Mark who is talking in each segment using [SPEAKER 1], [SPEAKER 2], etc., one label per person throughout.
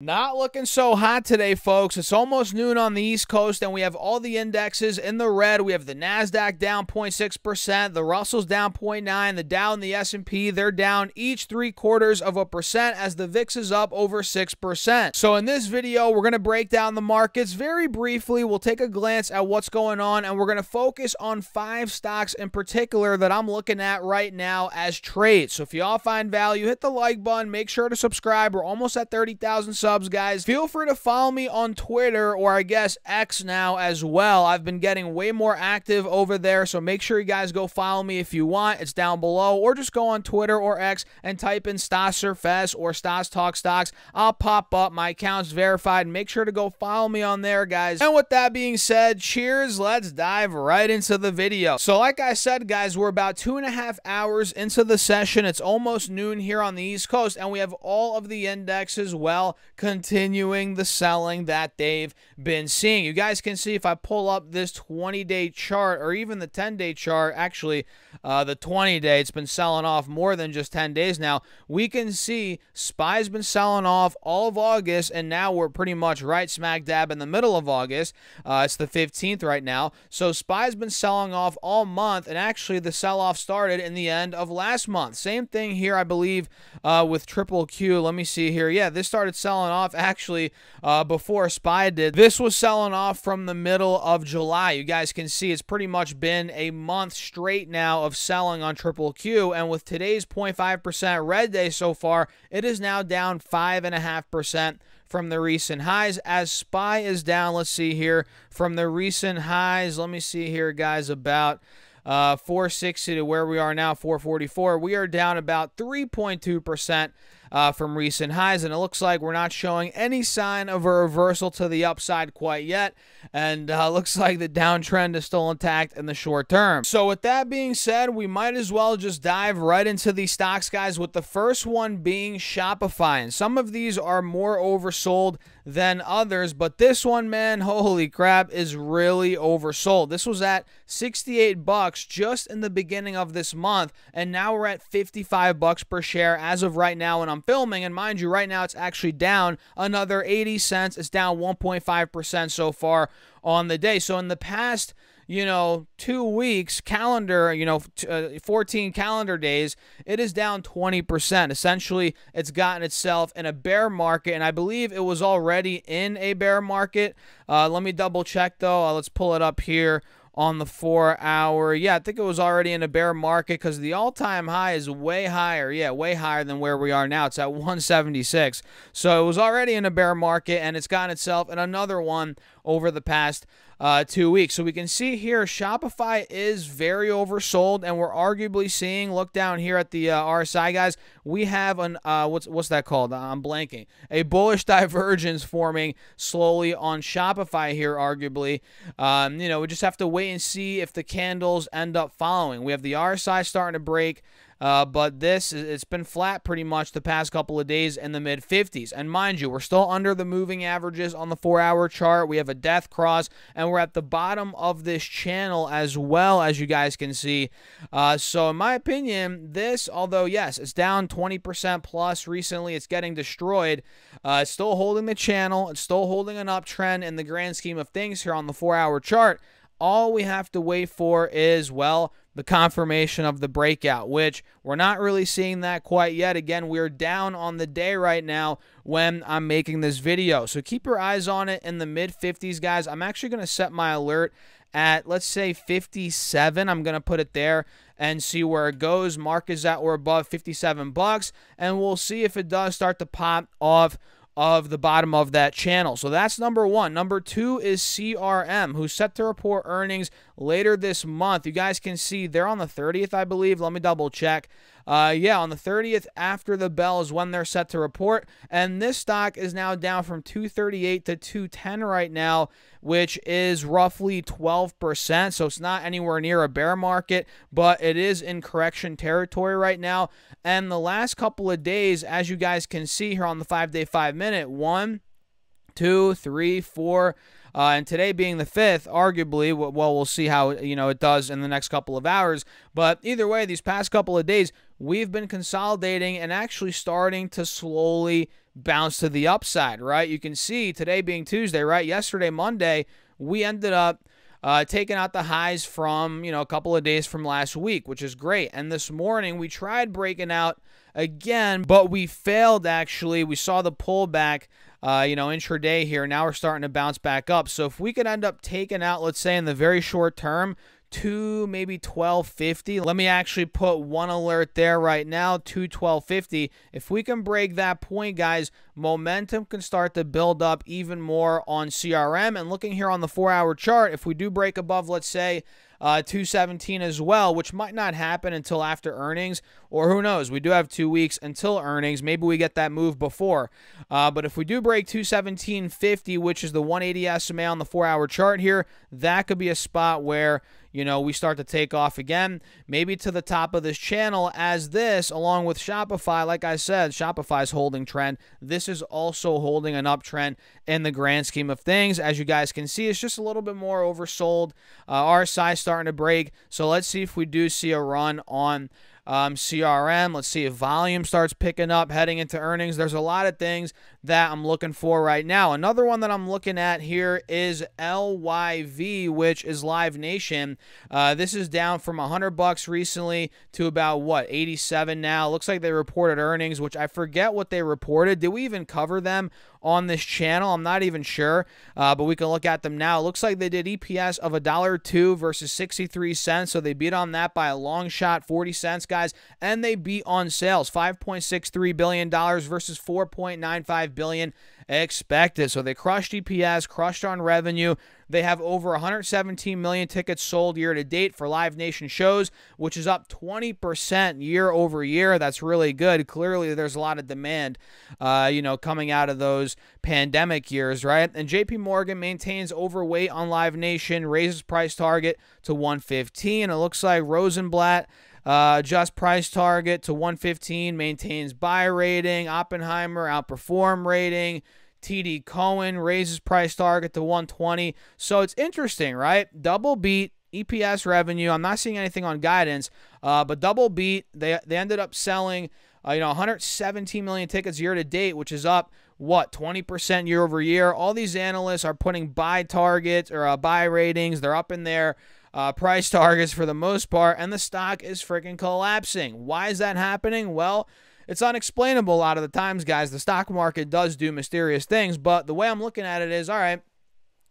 [SPEAKER 1] Not looking so hot today, folks. It's almost noon on the East Coast, and we have all the indexes in the red. We have the Nasdaq down 0.6%, the Russell's down 0.9, the Dow and the S&P they're down each three quarters of a percent, as the VIX is up over six percent. So in this video, we're gonna break down the markets very briefly. We'll take a glance at what's going on, and we're gonna focus on five stocks in particular that I'm looking at right now as trades. So if you all find value, hit the like button. Make sure to subscribe. We're almost at 30,000 subs subs, guys. Feel free to follow me on Twitter or I guess X now as well. I've been getting way more active over there, so make sure you guys go follow me if you want. It's down below, or just go on Twitter or X and type in Stas Serfes or Stas Talks Stocks. I'll pop up. My account's verified. Make sure to go follow me on there, guys. And with that being said, cheers. Let's dive right into the video. So, like I said, guys, we're about two and a half hours into the session. It's almost noon here on the East Coast, and we have all of the indexes well continuing the selling that they've been seeing. You guys can see if I pull up this 20 day chart or even the 10 day chart, actually, uh, the 20 day, it's been selling off more than just 10 days now. We can see SPY's been selling off all of August, and now we're pretty much right smack dab in the middle of August. Uh, it's the 15th right now. So SPY's been selling off all month, and actually, the sell off started in the end of last month. Same thing here, I believe, uh, with Triple Q. Let me see here. Yeah, this started selling selling off actually uh, before SPY did. This was selling off from the middle of July. You guys can see it's pretty much been a month straight now of selling on Triple Q. And with today's 0.5% red day so far, it is now down 5.5% from the recent highs as SPY is down. Let's see here from the recent highs. Let me see here, guys, about uh, 460 to where we are now, 444. We are down about 3.2% uh, from recent highs, and it looks like we're not showing any sign of a reversal to the upside quite yet. And uh, looks like the downtrend is still intact in the short term. So, with that being said, we might as well just dive right into these stocks, guys, with the first one being Shopify. And some of these are more oversold than others, but this one, man, holy crap, is really oversold. This was at 68 bucks just in the beginning of this month, and now we're at 55 bucks per share as of right now and I'm filming. And mind you, right now it's actually down another 80 cents. It's down 1.5% so far on the day. So in the past you know, two weeks calendar, you know, uh, 14 calendar days, it is down 20%. Essentially, it's gotten itself in a bear market, and I believe it was already in a bear market. Uh, let me double check though. Uh, let's pull it up here on the four hour. Yeah, I think it was already in a bear market because the all time high is way higher. Yeah, way higher than where we are now. It's at 176. So it was already in a bear market and it's gotten itself in another one over the past uh, two weeks. So we can see here Shopify is very oversold, and we're arguably seeing. Look down here at the uh, RSI guys. We have an uh, what's what's that called? I'm blanking. A bullish divergence forming slowly on Shopify here. Arguably, um, you know, we just have to wait and see if the candles end up following. We have the RSI starting to break. Uh, but this, it's been flat pretty much the past couple of days in the mid 50s. And mind you, we're still under the moving averages on the four hour chart. We have a death cross, and we're at the bottom of this channel as well, as you guys can see. Uh, so, in my opinion, this, although yes, it's down 20% plus recently, it's getting destroyed. Uh, it's still holding the channel, it's still holding an uptrend in the grand scheme of things here on the four hour chart. All we have to wait for is, well, the confirmation of the breakout, which we're not really seeing that quite yet. Again, we're down on the day right now when I'm making this video. So keep your eyes on it in the mid 50s, guys. I'm actually going to set my alert at, let's say, 57. I'm going to put it there and see where it goes. Mark is at or above 57 bucks, and we'll see if it does start to pop off of the bottom of that channel. So that's number one. Number two is CRM, who's set to report earnings later this month. You guys can see they're on the 30th, I believe. Let me double check. Uh, yeah, on the 30th after the bell is when they're set to report. And this stock is now down from 238 to 210 right now, which is roughly 12%. So it's not anywhere near a bear market, but it is in correction territory right now. And the last couple of days, as you guys can see here on the five day, five minute, one, two, three, four. Uh, and today being the fifth, arguably, well, we'll see how you know it does in the next couple of hours. But either way, these past couple of days, we've been consolidating and actually starting to slowly bounce to the upside, right? You can see today being Tuesday, right? Yesterday, Monday, we ended up uh, taking out the highs from, you know, a couple of days from last week, which is great. And this morning, we tried breaking out again, but we failed actually. We saw the pullback uh, you know, intraday here. Now we're starting to bounce back up. So if we could end up taking out, let's say in the very short term, two maybe 1250 let me actually put one alert there right now 21250 if we can break that point guys momentum can start to build up even more on crm and looking here on the four hour chart if we do break above let's say uh, 217 as well, which might not happen until after earnings, or who knows? We do have two weeks until earnings. Maybe we get that move before. Uh, but if we do break 217.50, which is the 180 SMA on the four hour chart here, that could be a spot where you know, we start to take off again, maybe to the top of this channel as this, along with Shopify, like I said, Shopify's holding trend. This is also holding an uptrend in the grand scheme of things. As you guys can see, it's just a little bit more oversold. Uh, RSI starting to break. So let's see if we do see a run on um, CRM. Let's see if volume starts picking up heading into earnings. There's a lot of things that I'm looking for right now. Another one that I'm looking at here is LYV, which is Live Nation. Uh, this is down from 100 bucks recently to about what 87 now. Looks like they reported earnings, which I forget what they reported. Did we even cover them on this channel. I'm not even sure, uh, but we can look at them now. Looks like they did EPS of a dollar two versus 63 cents, so they beat on that by a long shot, 40 cents, guys, and they beat on sales, 5.63 billion dollars versus 4.95 billion expected. So they crushed EPS, crushed on revenue. They have over 117 million tickets sold year to date for Live Nation shows, which is up 20% year over year. That's really good. Clearly, there's a lot of demand, uh, you know, coming out of those pandemic years, right? And JP Morgan maintains overweight on Live Nation, raises price target to 115. It looks like Rosenblatt. Uh, just price target to 115 maintains buy rating. Oppenheimer outperform rating. TD Cowen raises price target to 120. So it's interesting, right? Double beat EPS revenue. I'm not seeing anything on guidance, uh, but double beat. They they ended up selling, uh, you know, 117 million tickets year to date, which is up what 20% year over year. All these analysts are putting buy targets or uh, buy ratings. They're up in their uh, price targets for the most part, and the stock is freaking collapsing. Why is that happening? Well it's unexplainable a lot of the times, guys. The stock market does do mysterious things, but the way I'm looking at it is all right,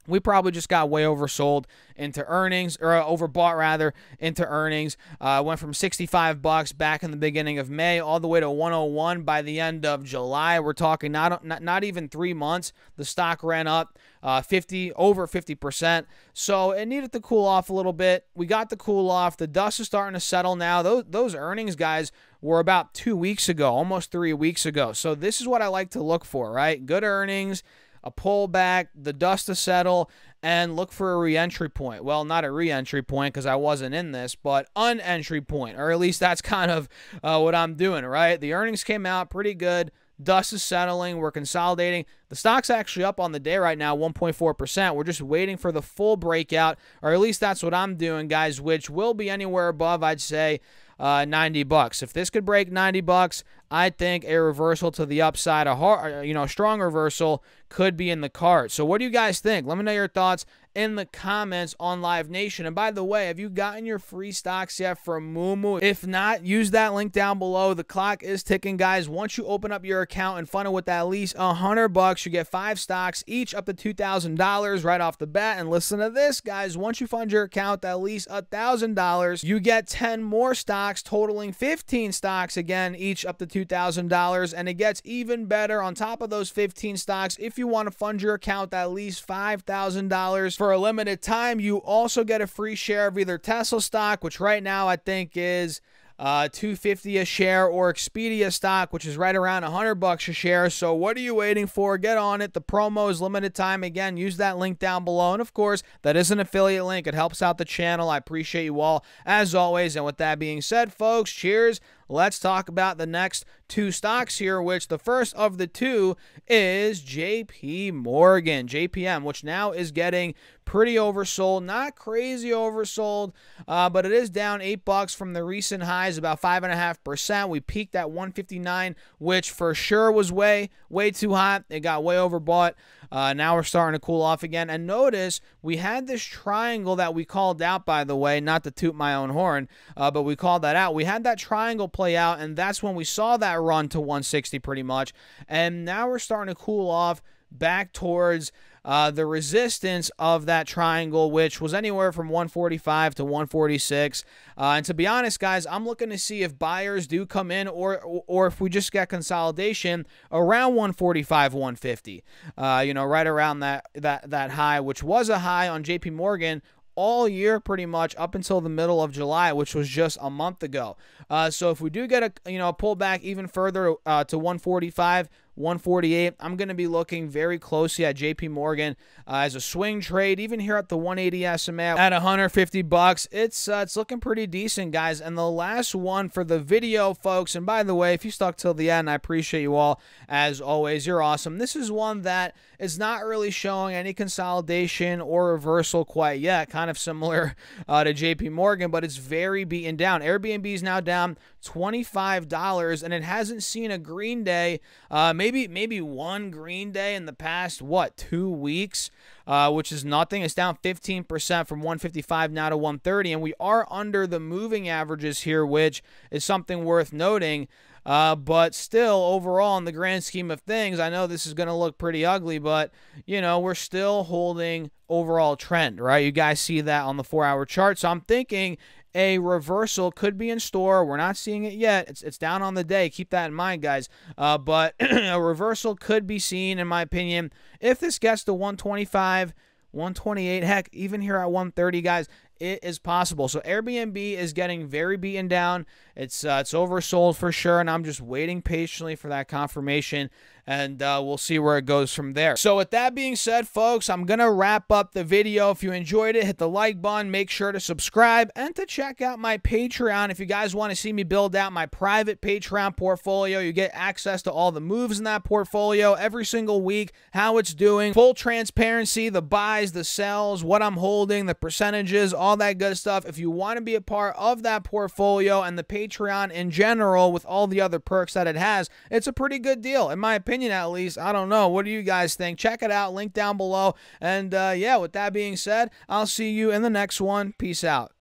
[SPEAKER 1] we probably just got way oversold into earnings or uh, overbought rather into earnings. Uh, went from 65 bucks back in the beginning of may all the way to 101 by the end of july. We're talking not not, not even three months. The stock ran up uh, 50 over 50 percent. So it needed to cool off a little bit. We got the cool off. The dust is starting to settle now. Those those earnings guys were about two weeks ago almost three weeks ago. So this is what i like to look for right? Good earnings a pullback, the dust to settle, and look for a re-entry point. Well, not a re-entry point because I wasn't in this, but an entry point, or at least that's kind of uh, what I'm doing, right? The earnings came out pretty good. Dust is settling. We're consolidating. The stock's actually up on the day right now, 1.4%. We're just waiting for the full breakout, or at least that's what I'm doing, guys, which will be anywhere above, I'd say, uh, 90 bucks. If this could break 90 bucks, I think a reversal to the upside, a hard, you know, strong reversal could be in the card. So what do you guys think? Let me know your thoughts in the comments on Live Nation. And by the way, have you gotten your free stocks yet from Moomoo? If not, use that link down below. The clock is ticking, guys. Once you open up your account and fund it with at least a hundred bucks, you get five stocks, each up to two thousand dollars right off the bat. And listen to this, guys. Once you fund your account at least a thousand dollars, you get ten more stocks, totaling fifteen stocks again, each up to $2,000. And it gets even better on top of those 15 stocks. If you want to fund your account at least $5,000 for a limited time, you also get a free share of either Tesla stock, which right now I think is uh, 250 a share or Expedia stock, which is right around 100 bucks a share. So what are you waiting for? Get on it. The promo is limited time. Again, use that link down below. And of course, that is an affiliate link. It helps out the channel. I appreciate you all as always. And with that being said, folks, cheers. let's talk about the next two stocks here, which the first of the two is JP Morgan, JPM, which now is getting pretty oversold. Not crazy oversold, uh, but it is down eight bucks from the recent highs, about five and a half percent. We peaked at 159, which for sure was way, way too hot. It got way overbought. Uh, now we're starting to cool off again. And notice we had this triangle that we called out, by the way, not to toot my own horn, uh, but we called that out. We had that triangle play out, and that's when we saw that run to 160 pretty much. And now we're starting to cool off back towards uh, the resistance of that triangle, which was anywhere from 145 to 146. Uh, and to be honest, guys, I'm looking to see if buyers do come in or or if we just get consolidation around 145, 150. Uh, you know, right around that that that high, which was a high on JP Morgan all year pretty much up until the middle of July, which was just a month ago. Uh, so if we do get a you know a pullback even further uh, to 145, 148. I'm going to be looking very closely at JP Morgan uh, as a swing trade, even here at the 180 SMA at 150 bucks. It's uh, it's looking pretty decent, guys. And the last one for the video, folks. And by the way, if you stuck till the end, I appreciate you all as always. You're awesome. This is one that is not really showing any consolidation or reversal quite yet. Kind of similar uh, to JP Morgan, but it's very beaten down. Airbnb is now down $25 and it hasn't seen a green day uh, maybe maybe one green day in the past what two weeks uh, which is nothing it's down 15% from 155 now to 130 and we are under the moving averages here which is something worth noting uh, but still, overall, in the grand scheme of things, I know this is going to look pretty ugly, but you know we're still holding overall trend, right? You guys see that on the four-hour chart. So I'm thinking a reversal could be in store. We're not seeing it yet. It's, it's down on the day. Keep that in mind, guys. Uh, but a reversal could be seen, in my opinion, if this gets to 125. 128 heck even here at 130 guys it is possible so airbnb is getting very beaten down it's uh, it's oversold for sure and i'm just waiting patiently for that confirmation and uh, we'll see where it goes from there. So with that being said, folks, I'm going to wrap up the video. If you enjoyed it, hit the like button, make sure to subscribe, and to check out my Patreon. If you guys want to see me build out my private Patreon portfolio, you get access to all the moves in that portfolio every single week, how it's doing, full transparency, the buys, the sells, what I'm holding, the percentages, all that good stuff. If you want to be a part of that portfolio and the Patreon in general with all the other perks that it has, it's a pretty good deal, in my opinion opinion at least. I don't know. What do you guys think? Check it out. Link down below. And uh, yeah, with that being said, I'll see you in the next one. Peace out.